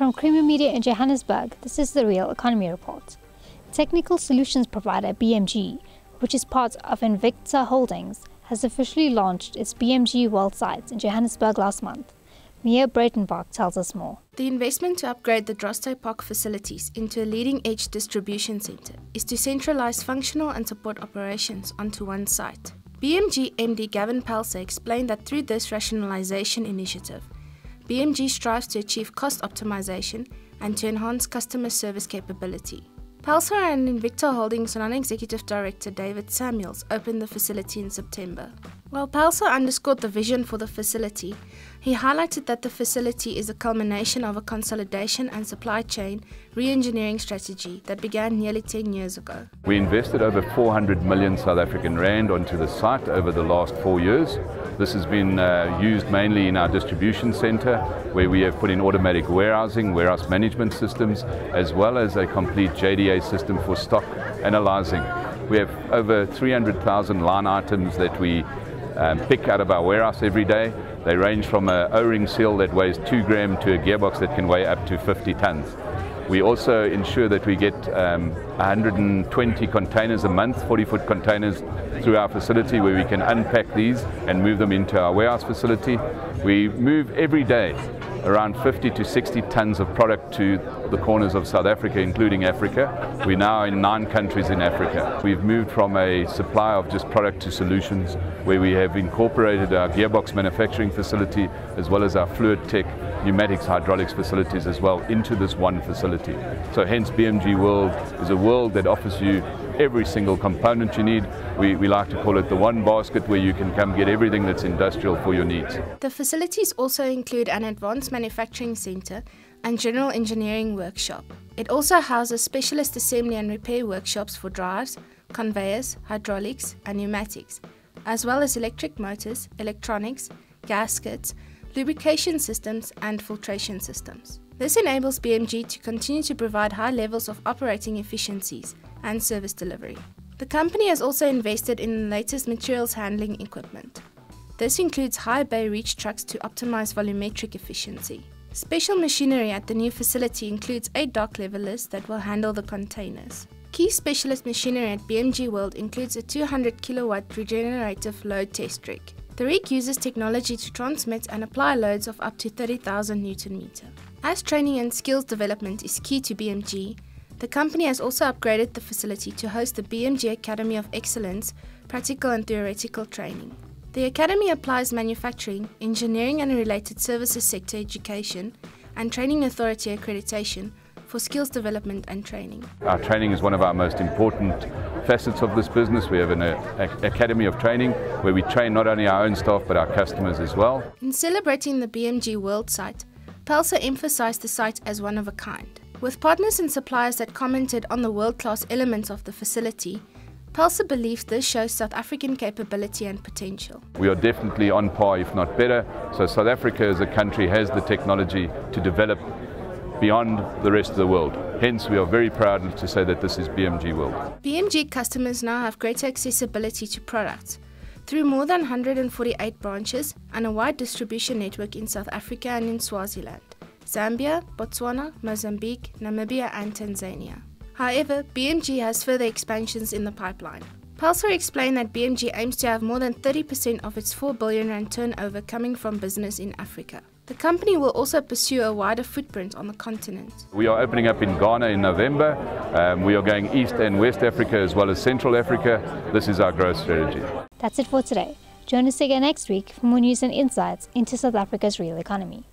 in Johannesburg, this is the Real Economy Report. Technical solutions provider BMG, which is part of Invicta Holdings, has officially launched its BMG World site in Johannesburg last month. Mia Breitenbach tells us more. The investment to upgrade the Droste Park facilities into a leading edge distribution centre is to centralise functional and support operations onto one site. BMG MD Gavin Pelser explained that through this rationalisation initiative, BMG strives to achieve cost optimization and to enhance customer service capability. Pelser and Invicta Holdings non-executive director David Samuels opened the facility in September. While Pelser underscored the vision for the facility, he highlighted that the facility is a culmination of a consolidation and supply chain re-engineering strategy that began nearly 10 years ago. We invested over 400 million South African rand onto the site over the last four years. This has been uh, used mainly in our distribution center where we have put in automatic warehousing, warehouse management systems, as well as a complete JDA system for stock analyzing. We have over 300,000 line items that we um, pick out of our warehouse every day they range from a O-ring seal that weighs 2 gram to a gearbox that can weigh up to 50 tons. We also ensure that we get um, 120 containers a month, 40-foot containers, through our facility where we can unpack these and move them into our warehouse facility. We move every day around 50 to 60 tons of product to the corners of South Africa, including Africa. We're now in nine countries in Africa. We've moved from a supply of just product to solutions where we have incorporated our gearbox manufacturing facility as well as our fluid tech pneumatics hydraulics facilities as well into this one facility. So hence BMG World is a world that offers you every single component you need. We, we like to call it the one basket where you can come get everything that's industrial for your needs. The facilities also include an advanced manufacturing centre and general engineering workshop. It also houses specialist assembly and repair workshops for drives, conveyors, hydraulics and pneumatics, as well as electric motors, electronics, gaskets, lubrication systems and filtration systems. This enables BMG to continue to provide high levels of operating efficiencies and service delivery. The company has also invested in the latest materials handling equipment. This includes high bay reach trucks to optimize volumetric efficiency. Special machinery at the new facility includes eight dock levelers that will handle the containers. Key specialist machinery at BMG World includes a 200 kilowatt regenerative load test rig. The rig uses technology to transmit and apply loads of up to 30,000 Newton meter. As training and skills development is key to BMG, the company has also upgraded the facility to host the BMG Academy of Excellence practical and theoretical training. The Academy applies manufacturing, engineering and related services sector education and training authority accreditation for skills development and training. Our training is one of our most important facets of this business. We have an uh, academy of training where we train not only our own staff but our customers as well. In celebrating the BMG World site, Pelser emphasized the site as one of a kind. With partners and suppliers that commented on the world-class elements of the facility, Pelser believes this shows South African capability and potential. We are definitely on par, if not better. So South Africa as a country has the technology to develop beyond the rest of the world. Hence, we are very proud to say that this is BMG World. BMG customers now have greater accessibility to products through more than 148 branches and a wide distribution network in South Africa and in Swaziland. Zambia, Botswana, Mozambique, Namibia, and Tanzania. However, BMG has further expansions in the pipeline. Pelser explained that BMG aims to have more than 30% of its 4 billion rand turnover coming from business in Africa. The company will also pursue a wider footprint on the continent. We are opening up in Ghana in November. Um, we are going East and West Africa as well as Central Africa. This is our growth strategy. That's it for today. Join us again next week for more news and insights into South Africa's real economy.